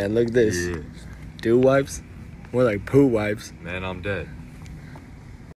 Man, look at this. Yeah. Dew wipes. More like poo wipes. Man, I'm dead.